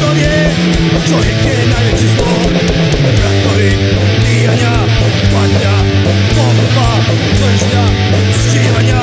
čovjek? Čovjek je najveći zlo. Ratovi, ubijanja, patnja, mržnja, sčivanja